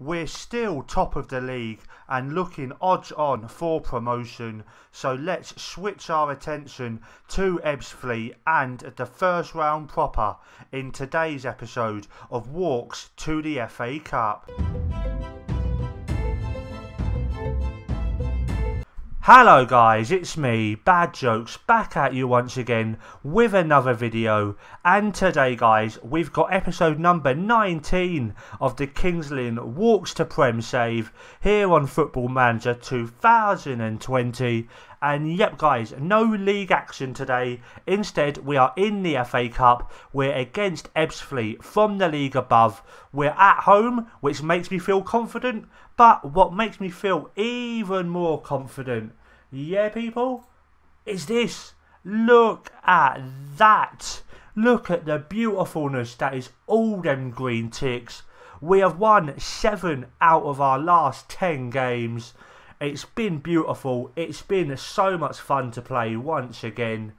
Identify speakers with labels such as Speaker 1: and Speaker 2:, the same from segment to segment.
Speaker 1: We're still top of the league and looking odds on for promotion, so let's switch our attention to Ebbsfleet and the first round proper in today's episode of Walks to the FA Cup. Hello guys, it's me, Bad Jokes, back at you once again with another video. And today guys, we've got episode number 19 of the Kings Lynn Walks to Prem save here on Football Manager 2020. And yep guys, no league action today. Instead, we are in the FA Cup. We're against Ebbsfleet from the league above. We're at home, which makes me feel confident. But what makes me feel even more confident yeah, people, is this. Look at that. Look at the beautifulness that is all them green ticks. We have won seven out of our last ten games. It's been beautiful. It's been so much fun to play once again.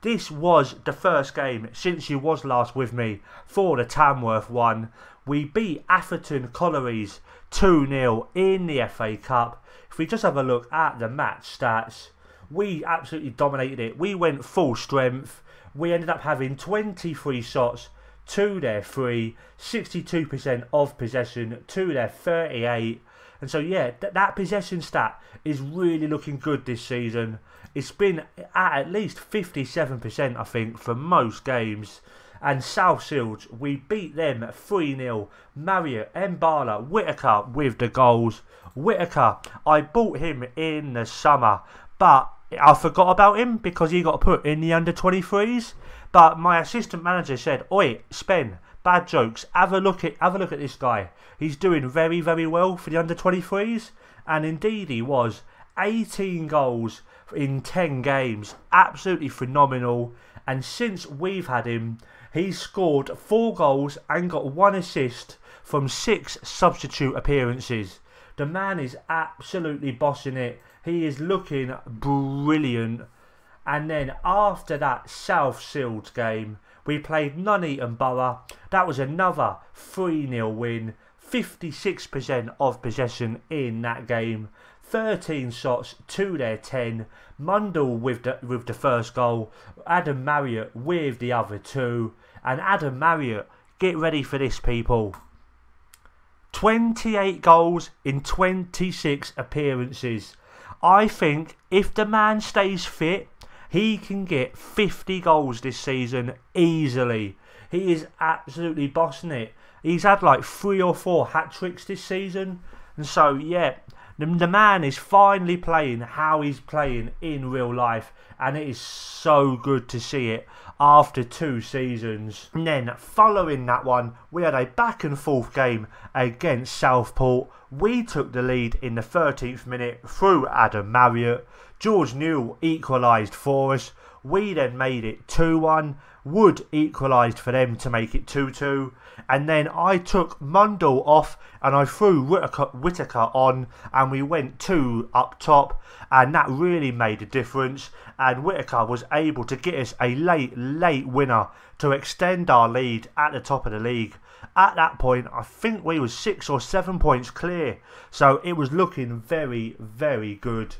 Speaker 1: This was the first game since you was last with me for the Tamworth one. We beat Atherton Collieries 2-0 in the FA Cup if we just have a look at the match stats, we absolutely dominated it. We went full strength. We ended up having 23 shots to their 3, 62% of possession to their 38. And so, yeah, th that possession stat is really looking good this season. It's been at at least 57%, I think, for most games. And South Shields, we beat them 3 0. Marriott, Mbala, Whitaker with the goals. Whitaker, I bought him in the summer, but I forgot about him because he got put in the under 23s. But my assistant manager said, Oi, Spen, bad jokes. Have a look at have a look at this guy. He's doing very, very well for the under 23s. And indeed he was. 18 goals in 10 games. Absolutely phenomenal. And since we've had him, he's scored four goals and got one assist from six substitute appearances. The man is absolutely bossing it. He is looking brilliant. And then after that South Shields game, we played Nuneaton Borough. That was another 3 0 win. 56% of possession in that game. 13 shots to their 10. Mundle with the, with the first goal. Adam Marriott with the other two. And Adam Marriott, get ready for this, people. 28 goals in 26 appearances. I think if the man stays fit, he can get 50 goals this season easily. He is absolutely bossing it. He's had like three or four hat tricks this season. And so, yeah, the, the man is finally playing how he's playing in real life. And it is so good to see it after two seasons. And then following that one, we had a back and forth game against Southport. We took the lead in the 13th minute through Adam Marriott. George Newell equalised for us. We then made it 2 1. Wood equalised for them to make it 2 2. And then I took Mundle off and I threw Whitaker, on and we went two up top. And that really made a difference. And Whitaker was able to get us a late, late winner to extend our lead at the top of the league. At that point, I think we was six or seven points clear. So it was looking very, very good.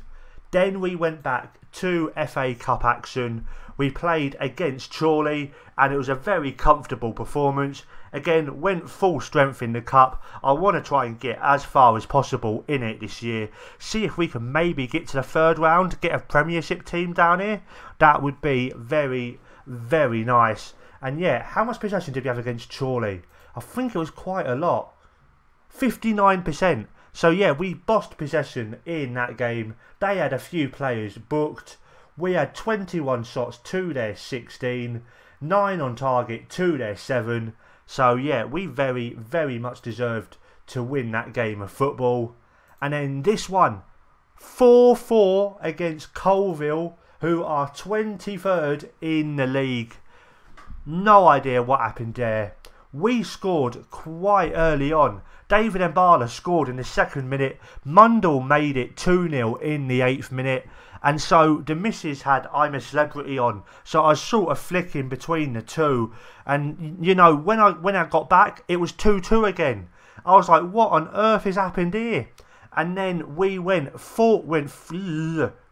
Speaker 1: Then we went back to FA Cup action. We played against Chorley and it was a very comfortable performance. Again, went full strength in the cup. I want to try and get as far as possible in it this year. See if we can maybe get to the third round, get a Premiership team down here. That would be very, very nice. And yeah, how much possession did we have against Chorley? I think it was quite a lot. 59%. So yeah, we bossed possession in that game. They had a few players booked. We had 21 shots to their 16, 9 on target to their 7. So yeah, we very, very much deserved to win that game of football. And then this one, 4-4 against Colville, who are 23rd in the league. No idea what happened there. We scored quite early on. David Mbala scored in the second minute. Mundle made it 2 0 in the eighth minute. And so the missus had I'm a celebrity on. So I was sort of flicking between the two. And you know, when I when I got back, it was 2 2 again. I was like, what on earth has happened here? And then we went, four, went,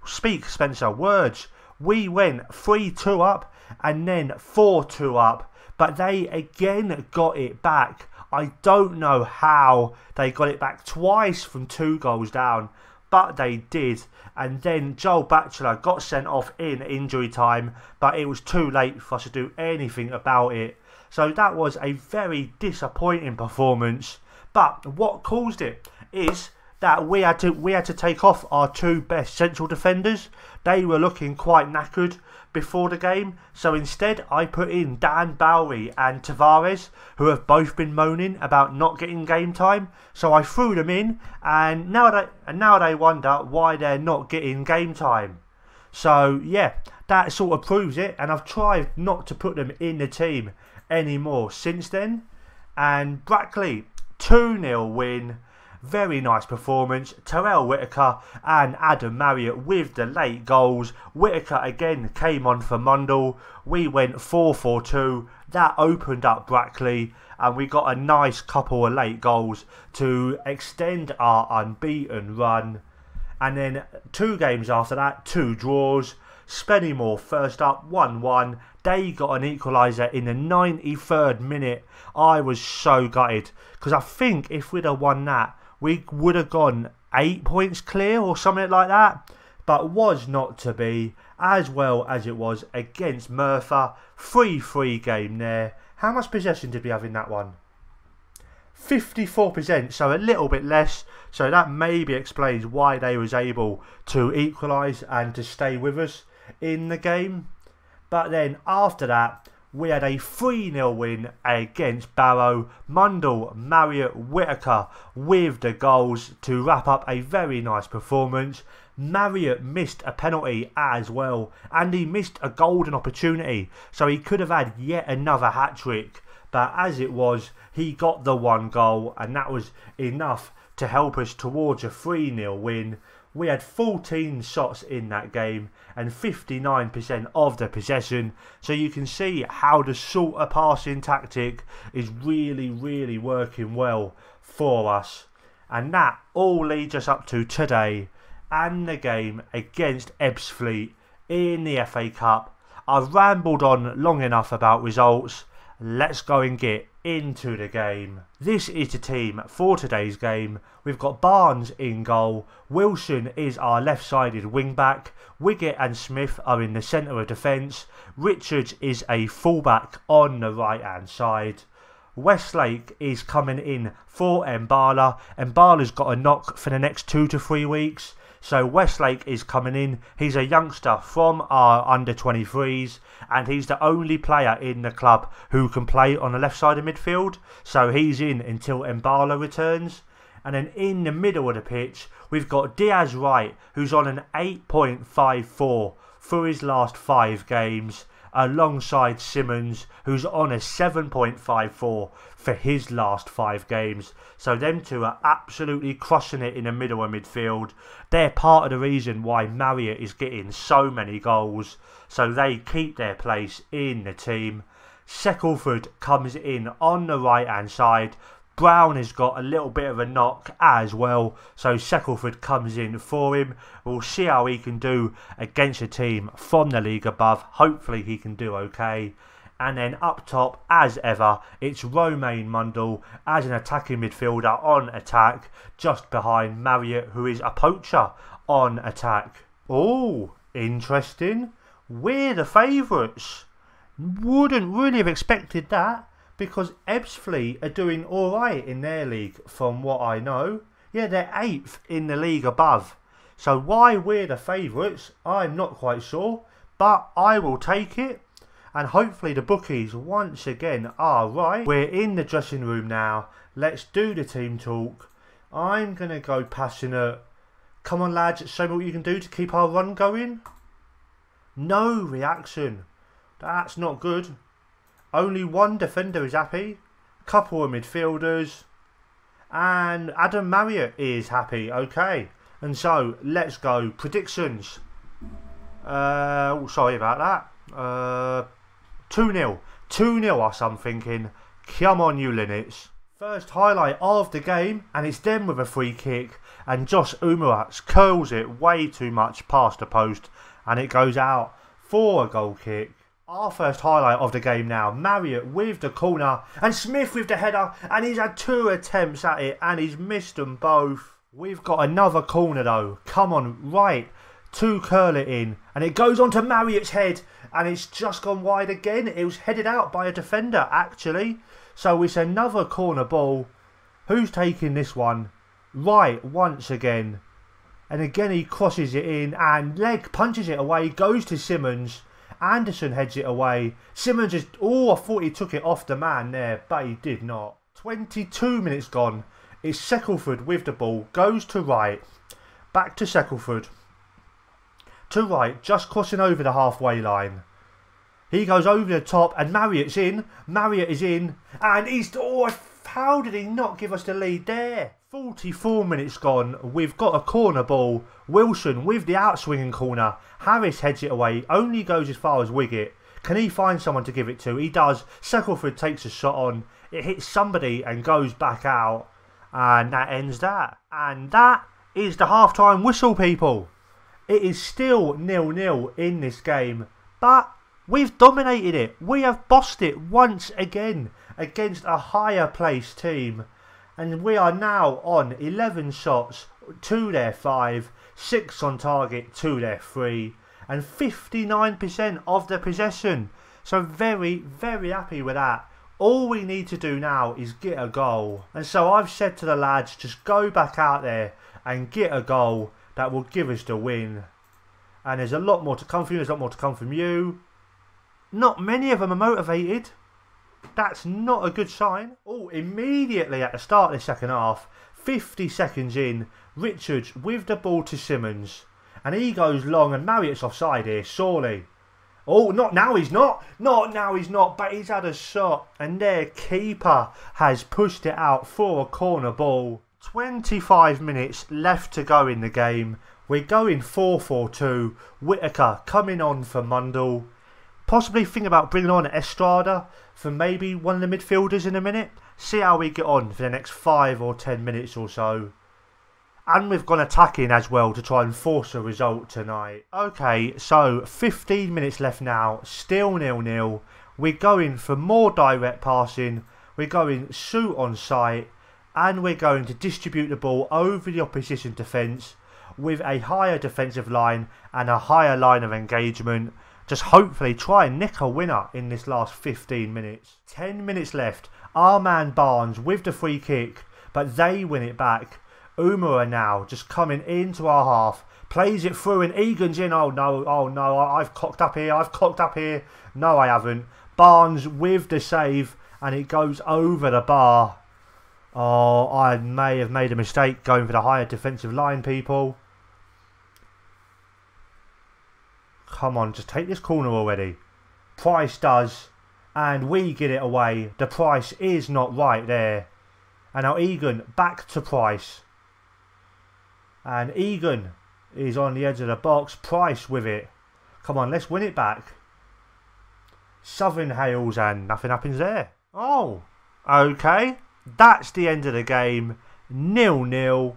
Speaker 1: speak Spencer, words. We went 3 2 up and then 4 2 up. But they again got it back. I don't know how they got it back twice from two goals down, but they did. And then Joel Batchelor got sent off in injury time, but it was too late for us to do anything about it. So that was a very disappointing performance. But what caused it is that we had to we had to take off our two best central defenders. They were looking quite knackered before the game, so instead I put in Dan Bowery and Tavares, who have both been moaning about not getting game time. So I threw them in, and now they and now they wonder why they're not getting game time. So yeah, that sort of proves it, and I've tried not to put them in the team anymore since then. And Brackley, 2 0 win. Very nice performance. Terrell Whitaker and Adam Marriott with the late goals. Whitaker again came on for Mundle. We went 4 4 2. That opened up Brackley and we got a nice couple of late goals to extend our unbeaten run. And then two games after that, two draws. Spennymoor first up, 1 1. They got an equaliser in the 93rd minute. I was so gutted because I think if we'd have won that, we would have gone eight points clear or something like that. But was not to be, as well as it was against Merthyr. 3 3 game there. How much possession did we have in that one? 54%, so a little bit less. So that maybe explains why they was able to equalise and to stay with us in the game. But then after that, we had a 3 0 win against Barrow. Mundle, Marriott, Whitaker with the goals to wrap up a very nice performance. Marriott missed a penalty as well, and he missed a golden opportunity, so he could have had yet another hat trick. But as it was, he got the one goal, and that was enough to help us towards a 3 0 win. We had 14 shots in that game and 59% of the possession. So you can see how the sort of passing tactic is really, really working well for us. And that all leads us up to today and the game against Ebbsfleet in the FA Cup. I've rambled on long enough about results. Let's go and get into the game. This is the team for today's game. We've got Barnes in goal. Wilson is our left-sided wing-back. Wiggett and Smith are in the centre of defence. Richards is a full-back on the right-hand side. Westlake is coming in for Mbala. Mbala's got a knock for the next two to three weeks. So Westlake is coming in. He's a youngster from our under 23s, and he's the only player in the club who can play on the left side of midfield. So he's in until Mbala returns. And then in the middle of the pitch, we've got Diaz Wright, who's on an 8.54 for his last five games alongside Simmons, who's on a 7.54 for his last five games. So them two are absolutely crushing it in the middle of midfield. They're part of the reason why Marriott is getting so many goals. So they keep their place in the team. Shackelford comes in on the right hand side Brown has got a little bit of a knock as well, so Shackelford comes in for him. We'll see how he can do against a team from the league above. Hopefully, he can do okay. And then up top, as ever, it's Romain Mundle as an attacking midfielder on attack, just behind Marriott, who is a poacher on attack. Oh, interesting. We're the favourites. Wouldn't really have expected that because Ebbsfleet are doing alright in their league from what I know. Yeah, they're 8th in the league above. So why we're the favourites, I'm not quite sure. But I will take it. And hopefully the bookies once again are right. We're in the dressing room now. Let's do the team talk. I'm going to go passionate. Come on lads, show me what you can do to keep our run going. No reaction. That's not good. Only one defender is happy. A couple of midfielders. And Adam Marriott is happy. Okay. And so, let's go. Predictions. Uh, oh, sorry about that. Uh, 2-0. 2-0 us, I'm thinking. Come on, you Linnets. First highlight of the game, and it's them with a free kick, and Josh Umarats curls it way too much past the post, and it goes out for a goal kick. Our first highlight of the game now, Marriott with the corner, and Smith with the header, and he's had two attempts at it, and he's missed them both. We've got another corner though, come on, right, to curl it in, and it goes on to Marriott's head, and it's just gone wide again. It was headed out by a defender, actually. So it's another corner ball. Who's taking this one? Right, once again. And again he crosses it in, and leg punches it away, goes to Simmons. Anderson heads it away. Simmons just, oh, I thought he took it off the man there, but he did not. 22 minutes gone. It's Shackelford with the ball, goes to right. Back to Shackelford to right, just crossing over the halfway line. He goes over the top, and Marriott's in. Marriott is in, and he's. Oh, how did he not give us the lead there? 44 minutes gone. We've got a corner ball. Wilson with the outswinging corner. Harris heads it away. Only goes as far as Wiggett. Can he find someone to give it to? He does. Shackelford takes a shot on. It hits somebody and goes back out. And that ends that. And that is the half-time whistle, people. It is still nil-nil in this game, but we've dominated it. We have bossed it once again against a higher placed team. And we are now on 11 shots, 2 their 5, 6 on target, 2 their 3, and 59% of the possession. So very, very happy with that. All we need to do now is get a goal. And so I've said to the lads, just go back out there and get a goal that will give us the win. And there's a lot more to come from you, there's a lot more to come from you. Not many of them are motivated. That's not a good sign. Oh, immediately at the start of the second half, 50 seconds in, Richards with the ball to Simmons. And he goes long and Marriott's offside here, surely. Oh, not now he's not. Not now he's not, but he's had a shot. And their keeper has pushed it out for a corner ball. 25 minutes left to go in the game. We're going 4-4-2. Whitaker coming on for Mundle. Possibly think about bringing on Estrada for maybe one of the midfielders in a minute. See how we get on for the next 5 or 10 minutes or so. And we've gone attacking as well to try and force a result tonight. Okay, so 15 minutes left now. Still nil-nil. We're going for more direct passing. We're going shoot on sight and we're going to distribute the ball over the opposition defence with a higher defensive line and a higher line of engagement. Just hopefully try and nick a winner in this last 15 minutes. 10 minutes left. Our man Barnes with the free kick, but they win it back. Umara now just coming into our half. Plays it through and Egan's in. Oh no, oh no, I've cocked up here, I've cocked up here. No, I haven't. Barnes with the save and it goes over the bar. Oh, I may have made a mistake going for the higher defensive line, people. Come on, just take this corner already. Price does, and we get it away. The price is not right there. And now Egan back to Price. And Egan is on the edge of the box. Price with it. Come on, let's win it back. Southern hails and nothing happens there. Oh, okay. That's the end of the game. Nil nil.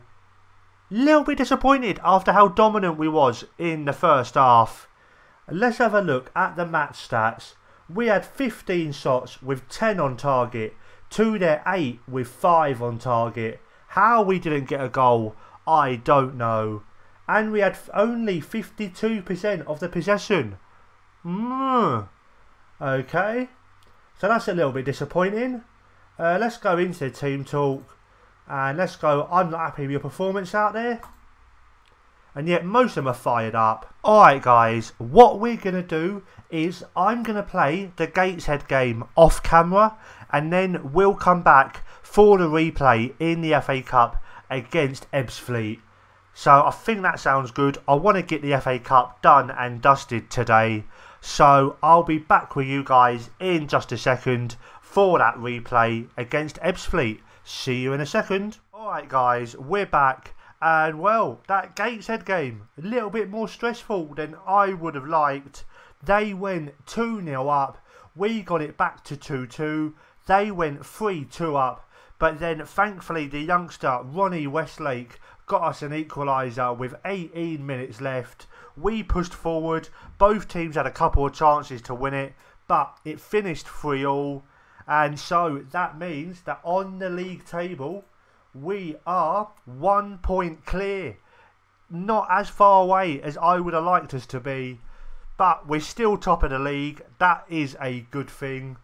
Speaker 1: Little bit disappointed after how dominant we was in the first half. Let's have a look at the match stats. We had 15 shots with 10 on target. Two there 8 with 5 on target. How we didn't get a goal, I don't know. And we had only 52% of the possession. Mm. Okay. So that's a little bit disappointing. Uh, let's go into team talk and let's go. I'm not happy with your performance out there. And yet most of them are fired up. Alright guys, what we're going to do is I'm going to play the Gateshead game off camera and then we'll come back for the replay in the FA Cup against Ebbsfleet. So I think that sounds good. I want to get the FA Cup done and dusted today. So I'll be back with you guys in just a second for that replay against Ebbsfleet. See you in a second. Alright guys, we're back. And well, that Gateshead game, a little bit more stressful than I would have liked. They went 2-0 up. We got it back to 2-2. They went 3-2 up But then, thankfully, the youngster Ronnie Westlake got us an equaliser with 18 minutes left. We pushed forward. Both teams had a couple of chances to win it, but it finished 3 all. And so that means that on the league table, we are one point clear. Not as far away as I would have liked us to be, but we're still top of the league. That is a good thing.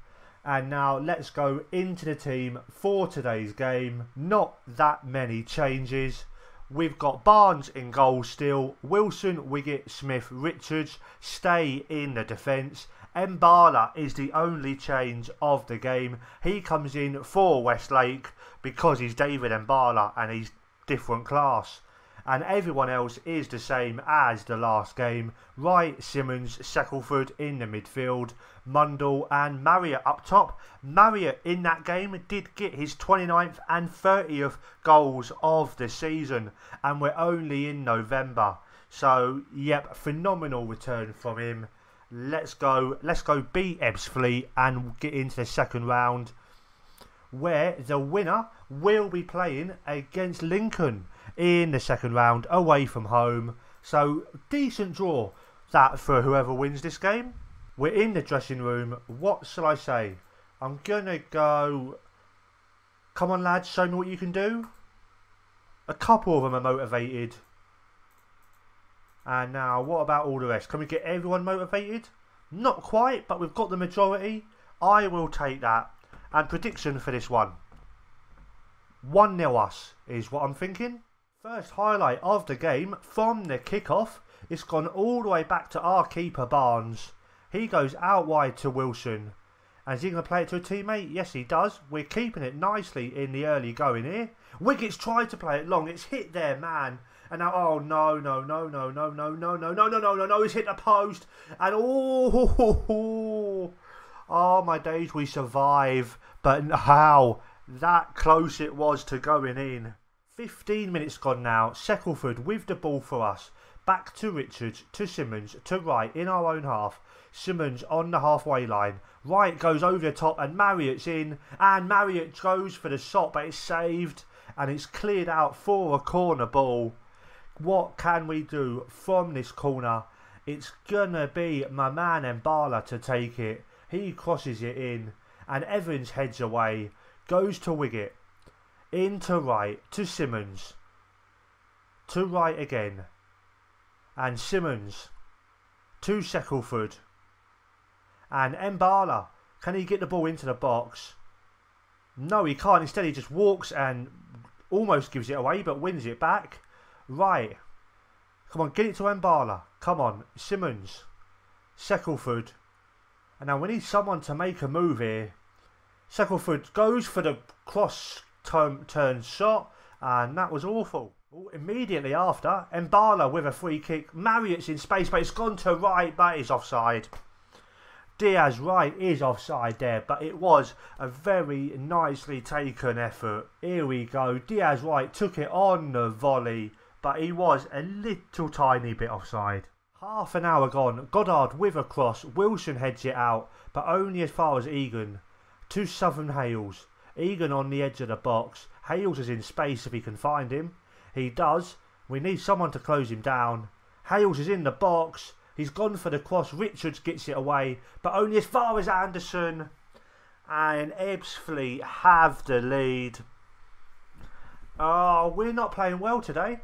Speaker 1: And now let's go into the team for today's game. Not that many changes. We've got Barnes in goal still. Wilson, Wiggett, Smith, Richards stay in the defence. Mbala is the only change of the game. He comes in for Westlake because he's David Mbala and he's different class and everyone else is the same as the last game. Wright, Simmons, Shackelford in the midfield, Mundle and Marriott up top. Marriott in that game did get his 29th and 30th goals of the season and we're only in November. So, yep, phenomenal return from him. Let's go, let's go beat Ebbsfleet and get into the second round where the winner will be playing against Lincoln in the second round away from home. So, decent draw that for whoever wins this game. We're in the dressing room. What shall I say? I'm going to go. Come on, lads, show me what you can do. A couple of them are motivated. And now, what about all the rest? Can we get everyone motivated? Not quite, but we've got the majority. I will take that. And prediction for this one 1 0 us is what I'm thinking. First highlight of the game from the kickoff. It's gone all the way back to our keeper Barnes. He goes out wide to Wilson. And is he going to play it to a teammate? Yes, he does. We're keeping it nicely in the early going here. Wiggett's tried to play it long. It's hit there, man. And now, oh, no, no, no, no, no, no, no, no, no, no, no, no, no. It's hit the post. And, oh, oh, my days, we survive. But how? That close it was to going in. 15 minutes gone now. Shackelford with the ball for us. Back to Richards, to Simmons, to Wright in our own half. Simmons on the halfway line. Wright goes over the top and Marriott's in. And Marriott goes for the shot, but it's saved. And it's cleared out for a corner ball. What can we do from this corner? It's gonna be my man Mbala to take it. He crosses it in. And Evans heads away. Goes to Wiggett into right, to Simmons to right again and Simmons to Shackelford and Mbala can he get the ball into the box? No he can't. Instead he just walks and almost gives it away but wins it back. Right. Come on get it to Mbala. Come on Simmons Shackelford and now we need someone to make a move here Shackelford goes for the cross turn, turn shot, and that was awful. Immediately after, Mbala with a free kick. Marriott's in space, but it's gone to right, but it's offside. Diaz right is offside there, but it was a very nicely taken effort. Here we go. Diaz right took it on the volley, but he was a little tiny bit offside. Half an hour gone. Goddard with a cross. Wilson heads it out, but only as far as Egan. To Southern Hales. Egan on the edge of the box. Hales is in space if he can find him. He does. We need someone to close him down. Hales is in the box. He's gone for the cross. Richards gets it away, but only as far as Anderson. And Ebbsfleet have the lead. Oh, we're not playing well today.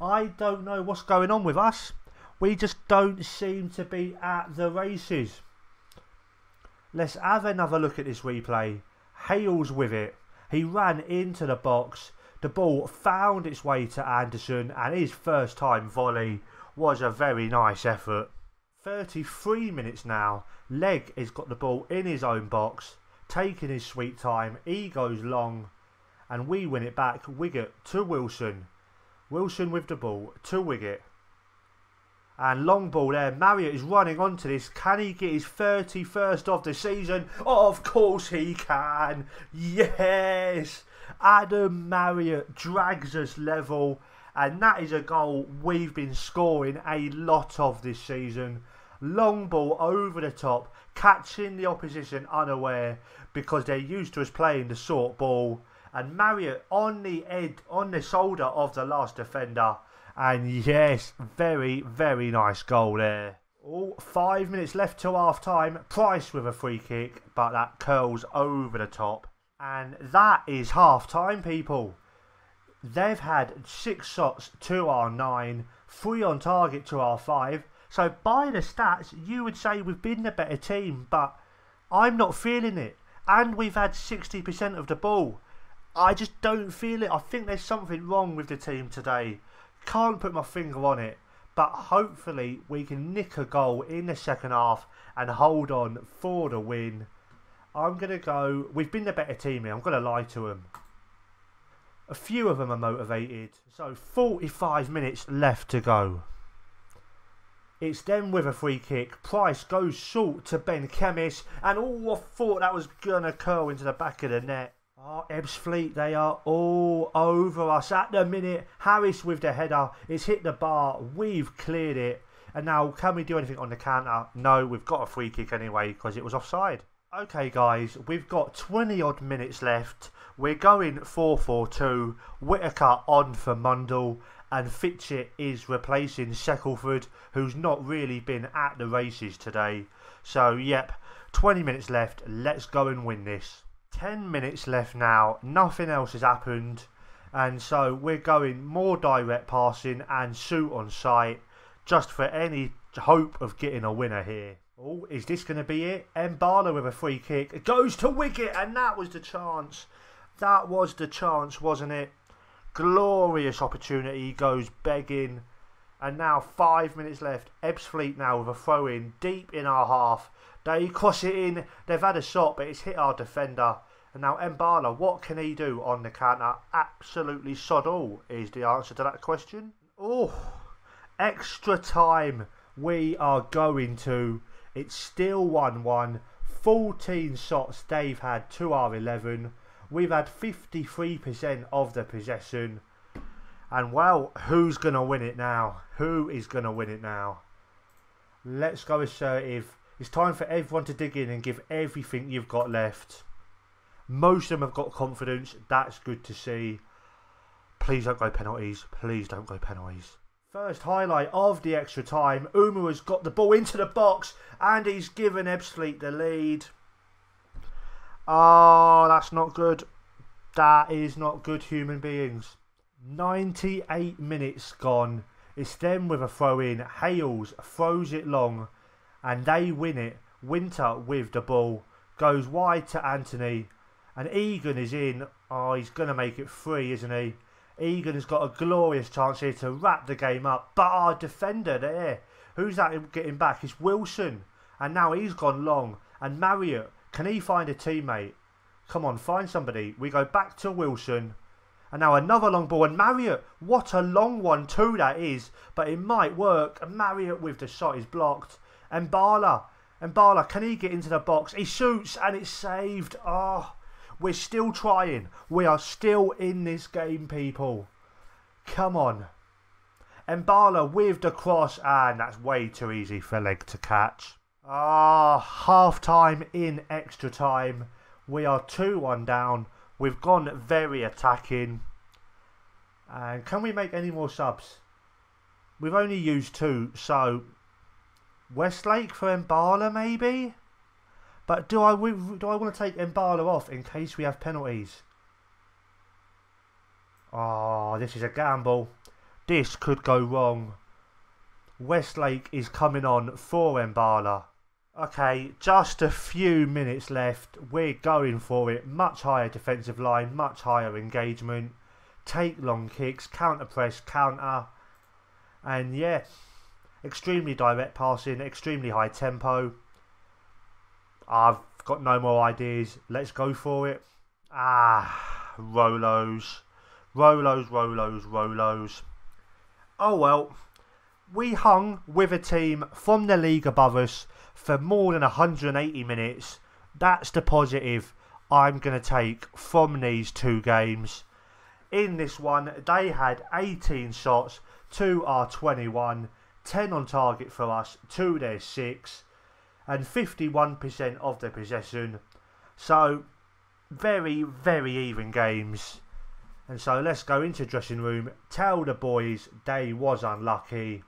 Speaker 1: I don't know what's going on with us. We just don't seem to be at the races. Let's have another look at this replay. Hales with it. He ran into the box. The ball found its way to Anderson and his first time volley was a very nice effort. 33 minutes now. Leg has got the ball in his own box, taking his sweet time. He goes long and we win it back. Wiggett to Wilson. Wilson with the ball to Wiggett. And long ball there. Marriott is running onto this. Can he get his 31st of the season? Of course he can. Yes. Adam Marriott drags us level. And that is a goal we've been scoring a lot of this season. Long ball over the top. Catching the opposition unaware because they're used to us playing the short ball. and Marriott on the head, on the shoulder of the last defender. And yes, very, very nice goal there. Oh, five minutes left till half time. Price with a free kick, but that curls over the top. And that is half time, people. They've had six shots to our nine, three on target to our five. So by the stats, you would say we've been the better team, but I'm not feeling it. And we've had 60% of the ball. I just don't feel it. I think there's something wrong with the team today. Can't put my finger on it. But hopefully we can nick a goal in the second half and hold on for the win. I'm going to go... We've been the better team here. I'm going to lie to them. A few of them are motivated. So 45 minutes left to go. It's then with a free kick. Price goes short to Ben Chemis. And oh, I thought that was going to curl into the back of the net. Oh, Ebbsfleet, they are all over us at the minute. Harris with the header. It's hit the bar. We've cleared it. And now, can we do anything on the counter? No, we've got a free kick anyway because it was offside. Okay, guys, we've got 20 odd minutes left. We're going 4 4 2. Whitaker on for Mundle. And Fitchett is replacing Shackelford, who's not really been at the races today. So, yep, 20 minutes left. Let's go and win this. 10 minutes left now. Nothing else has happened. And so we're going more direct passing and shoot on sight just for any hope of getting a winner here. Oh, is this going to be it? Mbala with a free kick. It goes to Wiggett, and that was the chance. That was the chance, wasn't it? Glorious opportunity. goes begging. And now five minutes left. Ebbsfleet now with a throw in deep in our half. They cross it in. They've had a shot, but it's hit our defender. And now Mbala, what can he do on the counter? Absolutely sod all is the answer to that question. Oh, extra time we are going to. It's still 1 1. 14 shots they've had to our 11. We've had 53% of the possession. And well, who's going to win it now? Who is going to win it now? Let's go assertive. It's time for everyone to dig in and give everything you've got left. Most of them have got confidence. That's good to see. Please don't go penalties. Please don't go penalties. First highlight of the extra time. Uma has got the ball into the box and he's given Ebbsfleet the lead. Oh, that's not good. That is not good, human beings. 98 minutes gone. It's them with a throw in. Hales throws it long and they win it. Winter with the ball. Goes wide to Anthony. And Egan is in. Oh, he's going to make it free, isn't he? Egan has got a glorious chance here to wrap the game up. But our defender there, who's that getting back? It's Wilson. And now he's gone long. And Marriott, can he find a teammate? Come on, find somebody. We go back to Wilson. And now another long ball. And Marriott, what a long one too that is. But it might work. And Marriott with the shot is blocked. Mbala. And Bala, can he get into the box? He shoots and it's saved. Oh, we're still trying. We are still in this game, people. Come on. Mbala with the cross, and that's way too easy for Leg to catch. Ah, half time in extra time. We are 2 1 down. We've gone very attacking. And can we make any more subs? We've only used two, so Westlake for Mbala maybe? But do I do I want to take Mbala off in case we have penalties? Oh, this is a gamble. This could go wrong. Westlake is coming on for Mbala. Okay, just a few minutes left. We're going for it. Much higher defensive line, much higher engagement. Take long kicks, counter press, counter. And yeah, extremely direct passing, extremely high tempo. I've got no more ideas. Let's go for it. Ah, Rolos. Rolos, Rolos, Rolos. Oh well. We hung with a team from the league above us for more than 180 minutes. That's the positive I'm going to take from these two games. In this one, they had 18 shots, 2 are 21, 10 on target for us, 2 their 6 and 51% of their possession. So, very, very even games. And so let's go into dressing room. Tell the boys they was unlucky.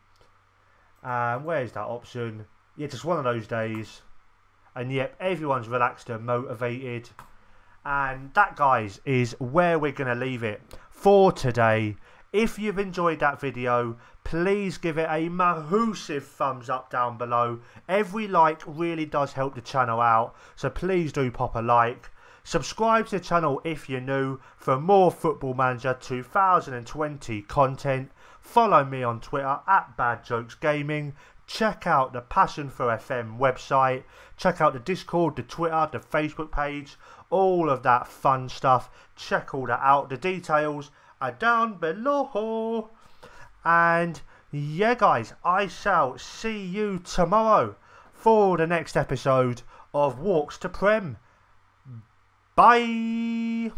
Speaker 1: And um, where's that option? Yeah, just one of those days. And yep, everyone's relaxed and motivated. And that, guys, is where we're going to leave it for today. If you've enjoyed that video, please give it a massive thumbs up down below. Every like really does help the channel out, so please do pop a like. Subscribe to the channel if you're new for more Football Manager 2020 content. Follow me on Twitter at Bad Jokes Gaming. Check out the Passion for FM website. Check out the Discord, the Twitter, the Facebook page, all of that fun stuff. Check all that out. The details are down below. And yeah, guys, I shall see you tomorrow for the next episode of Walks to Prem. Bye.